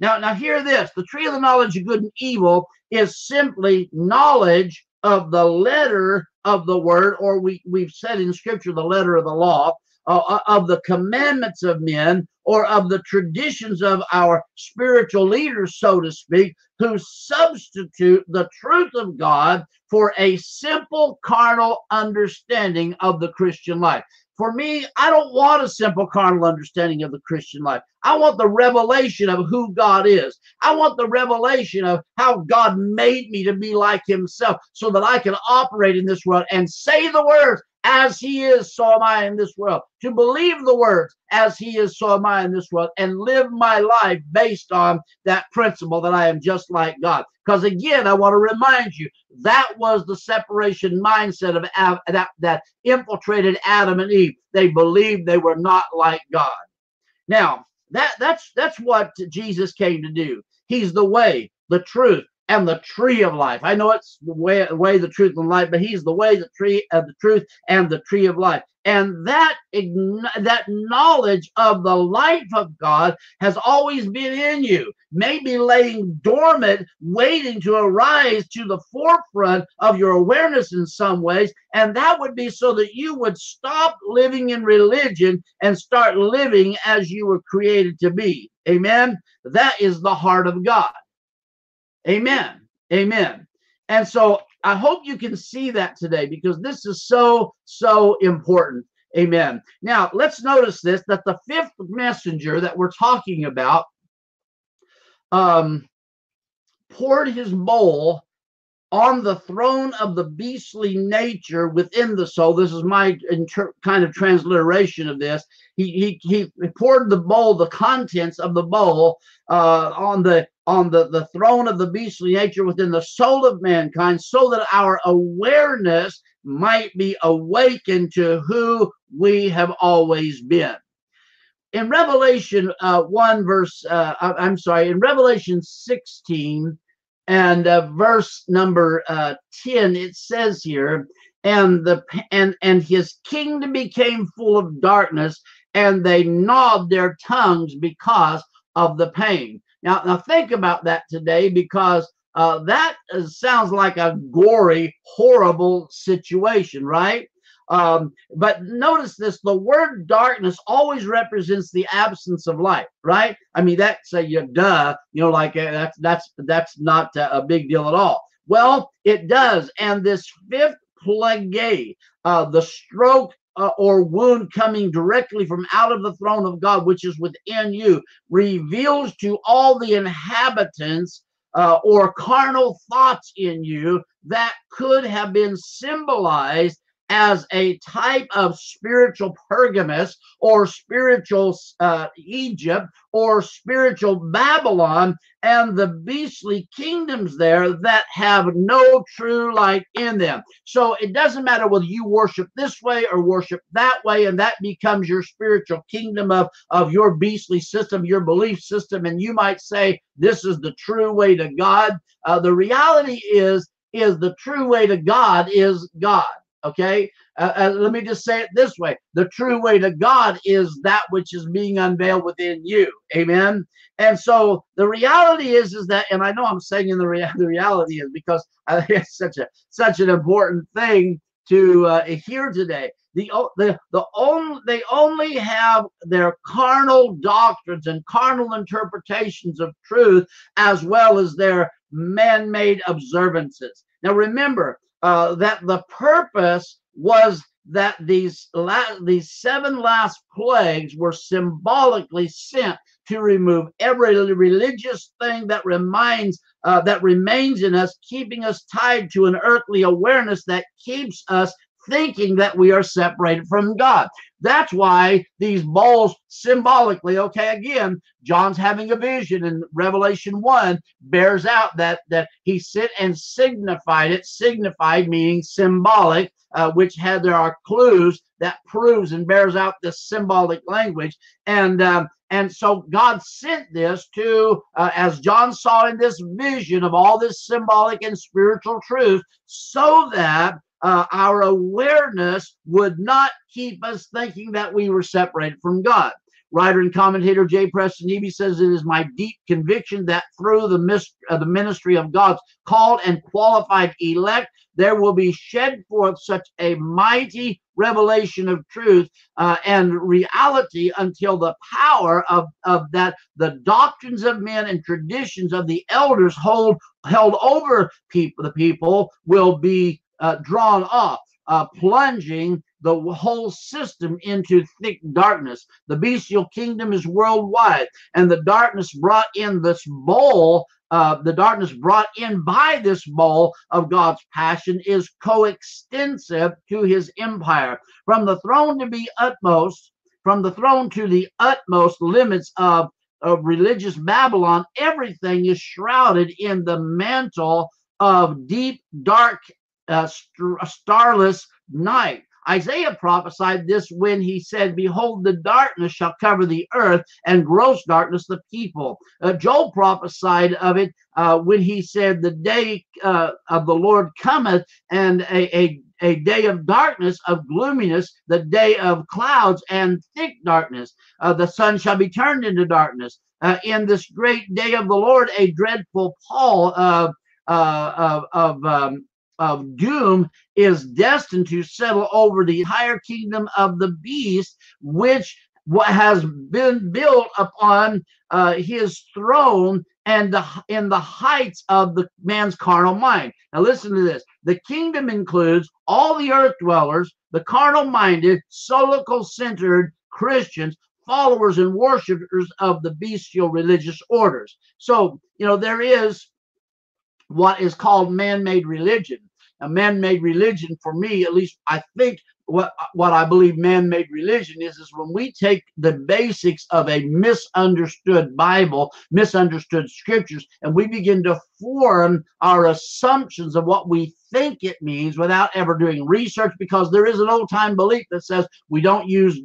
Now, now hear this: the tree of the knowledge of good and evil is simply knowledge of the letter of the word, or we we've said in Scripture the letter of the law, uh, uh, of the commandments of men or of the traditions of our spiritual leaders, so to speak, who substitute the truth of God for a simple carnal understanding of the Christian life. For me, I don't want a simple carnal understanding of the Christian life. I want the revelation of who God is. I want the revelation of how God made me to be like Himself so that I can operate in this world and say the words, as he is, so am I in this world. To believe the words, as he is, so am I in this world, and live my life based on that principle that I am just like God. Because again, I want to remind you that was the separation mindset of that that infiltrated Adam and Eve. They believed they were not like God. Now, that that's that's what Jesus came to do. He's the way, the truth, and the tree of life. I know it's the way, the way, the truth, and life, but he's the way, the tree of the truth, and the tree of life. And that that knowledge of the life of God has always been in you, maybe laying dormant, waiting to arise to the forefront of your awareness in some ways. And that would be so that you would stop living in religion and start living as you were created to be. Amen. That is the heart of God. Amen. Amen. And so I hope you can see that today because this is so, so important. Amen. Now, let's notice this that the fifth messenger that we're talking about um, poured his bowl on the throne of the beastly nature within the soul. This is my inter- kind of transliteration of this. He, he, he poured the bowl, the contents of the bowl, uh, on the on the, the throne of the beastly nature within the soul of mankind, so that our awareness might be awakened to who we have always been. In Revelation uh, 1, verse, uh, I'm sorry, in Revelation 16, and uh, verse number uh, 10 it says here and the and and his kingdom became full of darkness and they gnawed their tongues because of the pain now now think about that today because uh, that sounds like a gory horrible situation right um, but notice this: the word darkness always represents the absence of light, right? I mean, that's a you duh, you know, like uh, that's that's that's not a big deal at all. Well, it does, and this fifth plague, uh, the stroke uh, or wound coming directly from out of the throne of God, which is within you, reveals to all the inhabitants uh, or carnal thoughts in you that could have been symbolized as a type of spiritual Pergamus or spiritual uh, Egypt or spiritual Babylon and the beastly kingdoms there that have no true light in them. So it doesn't matter whether you worship this way or worship that way, and that becomes your spiritual kingdom of, of your beastly system, your belief system, and you might say this is the true way to God. Uh, the reality is is the true way to God is God. Okay, uh, uh, let me just say it this way the true way to God is that which is being unveiled within you. Amen. And so the reality is, is that, and I know I'm saying in the, rea- the reality is because uh, it's such a such an important thing to uh, hear today. The, the, the only, they only have their carnal doctrines and carnal interpretations of truth as well as their man-made observances. Now remember, uh, that the purpose was that these la- these seven last plagues were symbolically sent to remove every religious thing that reminds uh, that remains in us, keeping us tied to an earthly awareness that keeps us thinking that we are separated from God. That's why these bowls symbolically, okay, again, John's having a vision in Revelation 1 bears out that that he sent and signified it, signified meaning symbolic, uh, which had there are clues that proves and bears out this symbolic language. And um, and so God sent this to, uh, as John saw in this vision of all this symbolic and spiritual truth, so that uh, our awareness would not keep us thinking that we were separated from God. Writer and commentator J. Preston Eby says, It is my deep conviction that through the, uh, the ministry of God's called and qualified elect, there will be shed forth such a mighty revelation of truth uh, and reality until the power of, of that the doctrines of men and traditions of the elders hold held over people the people will be uh, drawn off uh, plunging the whole system into thick darkness. The bestial kingdom is worldwide, and the darkness brought in this bowl, uh, the darkness brought in by this bowl of God's passion is coextensive to his empire. From the throne to be utmost, from the throne to the utmost limits of, of religious Babylon, everything is shrouded in the mantle of deep, dark, uh, starless night. Isaiah prophesied this when he said, Behold, the darkness shall cover the earth, and gross darkness the people. Uh, Joel prophesied of it uh, when he said, The day uh, of the Lord cometh, and a, a a day of darkness, of gloominess, the day of clouds and thick darkness. Uh, the sun shall be turned into darkness. Uh, in this great day of the Lord, a dreadful pall of, uh, of, of um, of doom is destined to settle over the entire kingdom of the beast, which what has been built upon uh, his throne and the in the heights of the man's carnal mind. Now listen to this. The kingdom includes all the earth dwellers, the carnal minded, solical centered Christians, followers and worshipers of the bestial religious orders. So, you know, there is what is called man-made religion. A man-made religion, for me, at least, I think what what I believe man-made religion is is when we take the basics of a misunderstood Bible, misunderstood scriptures, and we begin to form our assumptions of what we think it means without ever doing research because there is an old time belief that says we don't use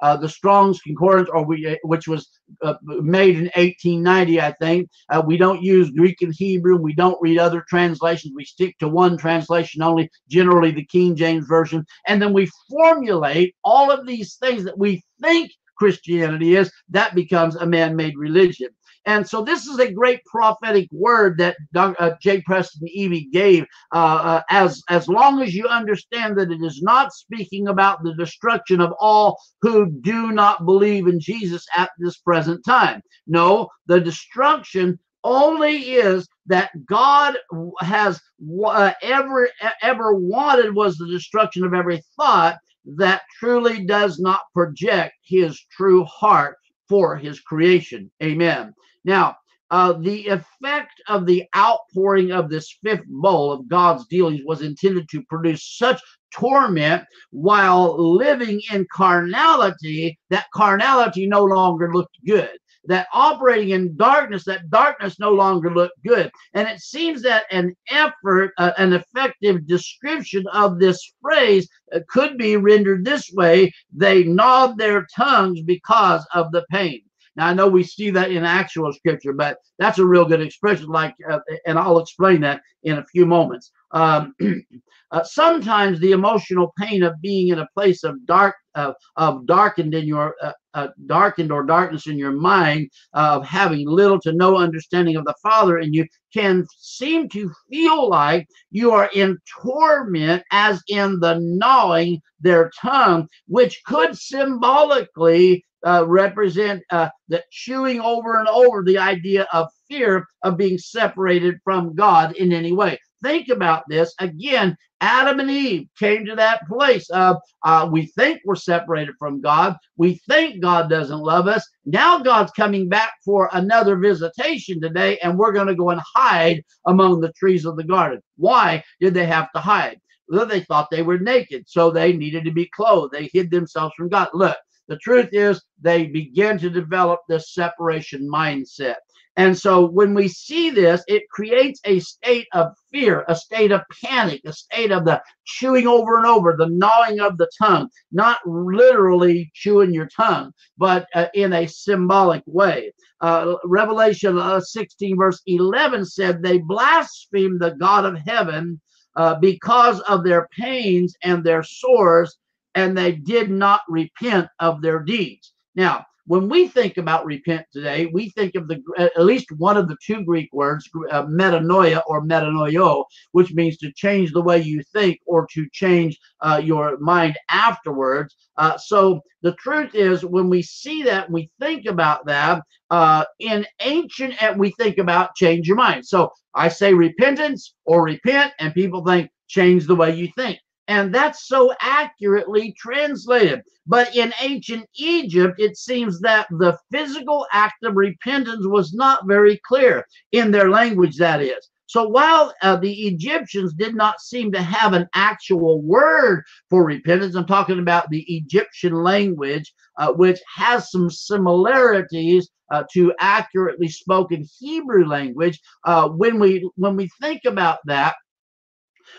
uh, the Strong's Concordance or we uh, which was uh, made in 1890 I think. Uh, we don't use Greek and Hebrew. We don't read other translations. We stick to one translation only generally the King James version. And then we formulate all of these things that we think Christianity is. That becomes a man-made religion and so this is a great prophetic word that uh, J. Preston Eby gave. Uh, uh, as as long as you understand that it is not speaking about the destruction of all who do not believe in Jesus at this present time. No, the destruction only is that God has uh, ever ever wanted was the destruction of every thought that truly does not project his true heart for his creation. Amen. Now, uh, the effect of the outpouring of this fifth bowl of God's dealings was intended to produce such torment while living in carnality that carnality no longer looked good. That operating in darkness, that darkness no longer looked good. And it seems that an effort, uh, an effective description of this phrase uh, could be rendered this way they gnawed their tongues because of the pain. Now I know we see that in actual scripture, but that's a real good expression. Like, uh, and I'll explain that in a few moments. Um, uh, sometimes the emotional pain of being in a place of dark, uh, of darkened in your uh, uh, darkened or darkness in your mind, of having little to no understanding of the Father, and you can seem to feel like you are in torment, as in the gnawing their tongue, which could symbolically uh, represent uh, the chewing over and over the idea of fear of being separated from God in any way. Think about this again. Adam and Eve came to that place of uh, we think we're separated from God. We think God doesn't love us. Now God's coming back for another visitation today, and we're going to go and hide among the trees of the garden. Why did they have to hide? Well, they thought they were naked, so they needed to be clothed. They hid themselves from God. Look, The truth is, they begin to develop this separation mindset. And so when we see this, it creates a state of fear, a state of panic, a state of the chewing over and over, the gnawing of the tongue, not literally chewing your tongue, but uh, in a symbolic way. Uh, Revelation uh, 16, verse 11 said, They blasphemed the God of heaven uh, because of their pains and their sores, and they did not repent of their deeds. Now, when we think about repent today, we think of the at least one of the two Greek words, uh, metanoia or metanoio, which means to change the way you think or to change uh, your mind afterwards. Uh, so the truth is, when we see that, we think about that uh, in ancient, and we think about change your mind. So I say repentance or repent, and people think change the way you think. And that's so accurately translated. But in ancient Egypt, it seems that the physical act of repentance was not very clear in their language, that is. So while uh, the Egyptians did not seem to have an actual word for repentance, I'm talking about the Egyptian language, uh, which has some similarities uh, to accurately spoken Hebrew language. Uh, when we when we think about that,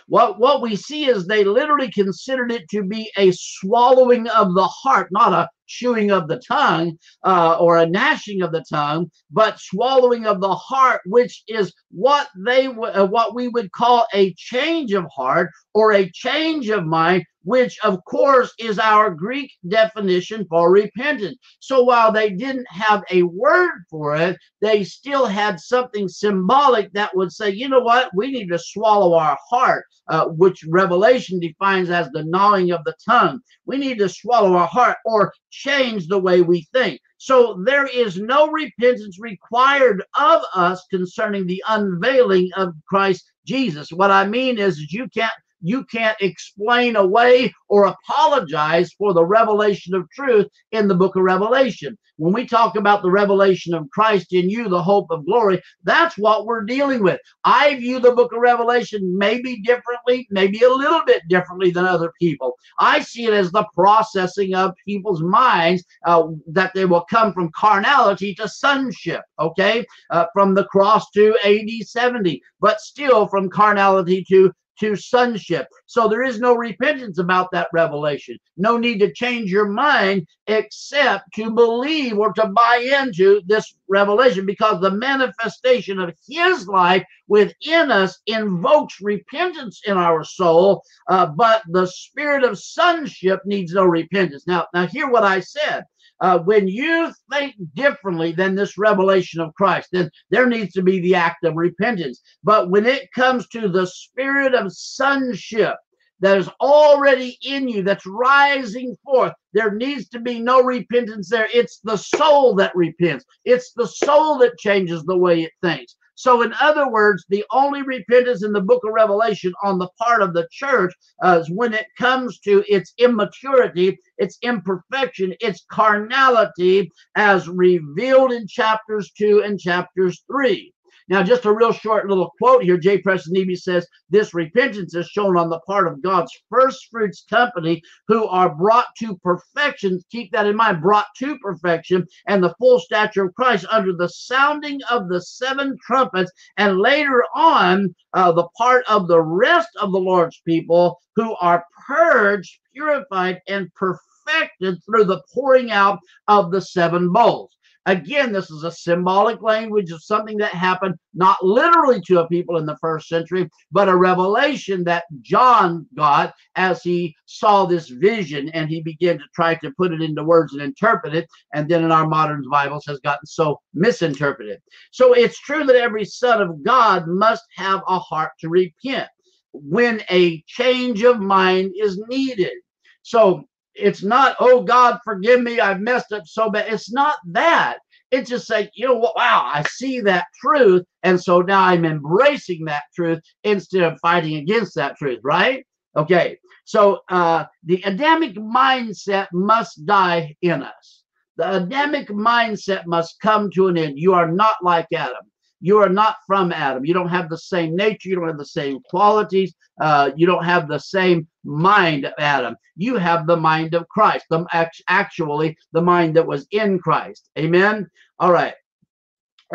what, what we see is they literally considered it to be a swallowing of the heart, not a chewing of the tongue uh, or a gnashing of the tongue, but swallowing of the heart, which is what they uh, what we would call a change of heart or a change of mind, which of course is our Greek definition for repentance. So while they didn't have a word for it, they still had something symbolic that would say, you know what, we need to swallow our heart, uh, which Revelation defines as the gnawing of the tongue. We need to swallow our heart or change the way we think. So there is no repentance required of us concerning the unveiling of Christ Jesus. What I mean is you can't you can't explain away or apologize for the revelation of truth in the book of Revelation. When we talk about the revelation of Christ in you, the hope of glory, that's what we're dealing with. I view the book of Revelation maybe differently, maybe a little bit differently than other people. I see it as the processing of people's minds uh, that they will come from carnality to sonship, okay? Uh, from the cross to AD 70, but still from carnality to to sonship. So there is no repentance about that revelation. No need to change your mind except to believe or to buy into this revelation because the manifestation of his life within us invokes repentance in our soul, uh, but the spirit of sonship needs no repentance. Now, now hear what I said uh, when you think differently than this revelation of Christ, then there needs to be the act of repentance. But when it comes to the spirit of sonship, that is already in you, that's rising forth. There needs to be no repentance there. It's the soul that repents, it's the soul that changes the way it thinks. So, in other words, the only repentance in the book of Revelation on the part of the church uh, is when it comes to its immaturity, its imperfection, its carnality, as revealed in chapters 2 and chapters 3. Now, just a real short little quote here. J. Preston Eby says, This repentance is shown on the part of God's first fruits company who are brought to perfection. Keep that in mind, brought to perfection and the full stature of Christ under the sounding of the seven trumpets. And later on, uh, the part of the rest of the Lord's people who are purged, purified, and perfected through the pouring out of the seven bowls. Again, this is a symbolic language of something that happened not literally to a people in the first century, but a revelation that John got as he saw this vision and he began to try to put it into words and interpret it. And then in our modern Bibles has gotten so misinterpreted. So it's true that every son of God must have a heart to repent when a change of mind is needed. So it's not, oh God, forgive me, I've messed up so bad. It's not that. It's just like, you know wow, I see that truth. And so now I'm embracing that truth instead of fighting against that truth, right? Okay. So uh, the Adamic mindset must die in us. The Adamic mindset must come to an end. You are not like Adam. You are not from Adam. You don't have the same nature. You don't have the same qualities. Uh, you don't have the same mind of Adam. You have the mind of Christ, the, actually the mind that was in Christ. Amen. All right.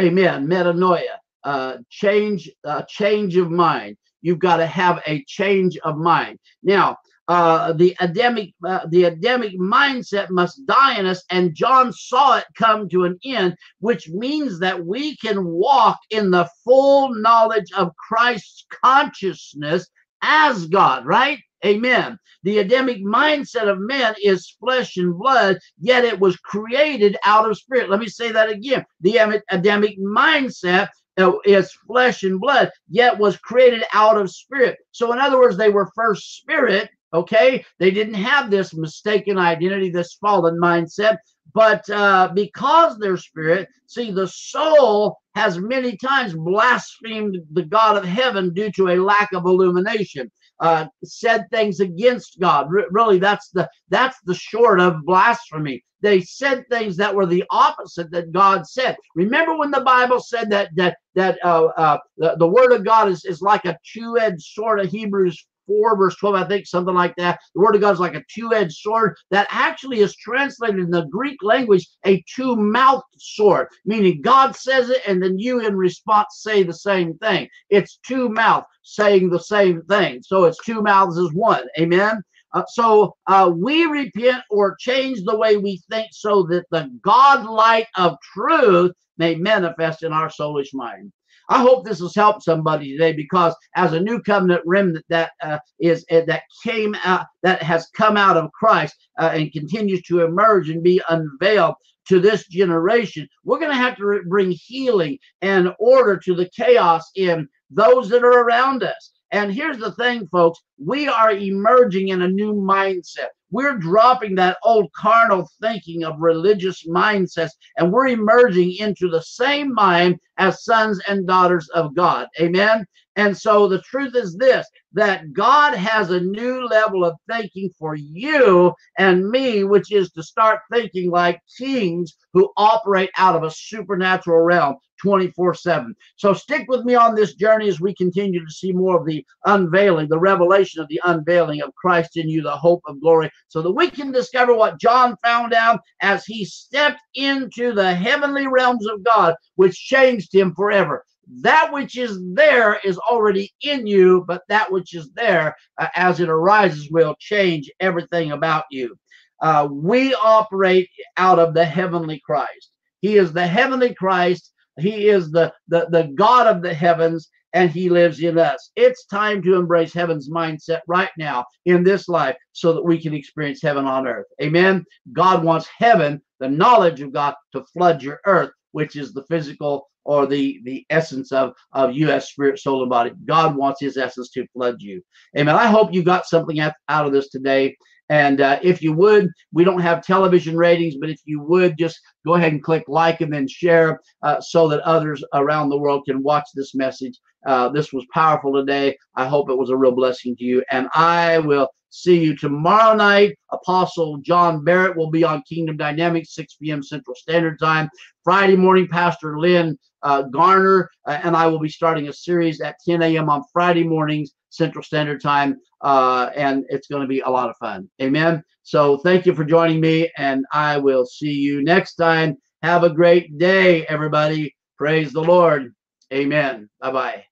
Amen. Metanoia, uh, change, uh, change of mind. You've got to have a change of mind. Now, uh, the Adamic, uh, the Adamic mindset must die in us, and John saw it come to an end, which means that we can walk in the full knowledge of Christ's consciousness as God, right? Amen. The Adamic mindset of man is flesh and blood, yet it was created out of spirit. Let me say that again. The Adamic mindset uh, is flesh and blood, yet was created out of spirit. So, in other words, they were first spirit. Okay, they didn't have this mistaken identity, this fallen mindset, but uh, because they're spirit, see, the soul has many times blasphemed the God of heaven due to a lack of illumination uh, said things against God. R- really, that's the that's the short of blasphemy. They said things that were the opposite that God said. Remember when the Bible said that that that uh, uh, the, the word of God is, is like a two-edged sword of Hebrews 4, verse 12, I think, something like that. The word of God is like a two edged sword that actually is translated in the Greek language a two mouthed sword, meaning God says it and then you in response say the same thing. It's two mouth saying the same thing. So it's two mouths is one. Amen. Uh, so uh, we repent or change the way we think so that the God light of truth may manifest in our soulish mind. I hope this has helped somebody today because as a new covenant remnant that uh, is uh, that came out that has come out of Christ uh, and continues to emerge and be unveiled to this generation, we're going to have to bring healing and order to the chaos in those that are around us. And here's the thing, folks we are emerging in a new mindset. We're dropping that old carnal thinking of religious mindsets and we're emerging into the same mind as sons and daughters of God. Amen. And so the truth is this that God has a new level of thinking for you and me, which is to start thinking like kings who operate out of a supernatural realm 24 7. So stick with me on this journey as we continue to see more of the unveiling, the revelation of the unveiling of Christ in you, the hope of glory, so that we can discover what John found out as he stepped into the heavenly realms of God, which changed him forever that which is there is already in you, but that which is there uh, as it arises will change everything about you. Uh, we operate out of the heavenly Christ. He is the heavenly Christ. He is the, the, the God of the heavens, and He lives in us. It's time to embrace heaven's mindset right now in this life so that we can experience heaven on earth. Amen. God wants heaven, the knowledge of God, to flood your earth, which is the physical or the the essence of of you as spirit, soul, and body. God wants His essence to flood you. Amen. I hope you got something out of this today. And uh, if you would, we don't have television ratings, but if you would just go ahead and click like and then share uh, so that others around the world can watch this message. Uh, this was powerful today. I hope it was a real blessing to you. And I will see you tomorrow night. Apostle John Barrett will be on Kingdom Dynamics, 6 p.m. Central Standard Time. Friday morning, Pastor Lynn uh, Garner uh, and I will be starting a series at 10 a.m. on Friday mornings, Central Standard Time. Uh, and it's going to be a lot of fun. Amen. So thank you for joining me, and I will see you next time. Have a great day, everybody. Praise the Lord. Amen. Bye bye.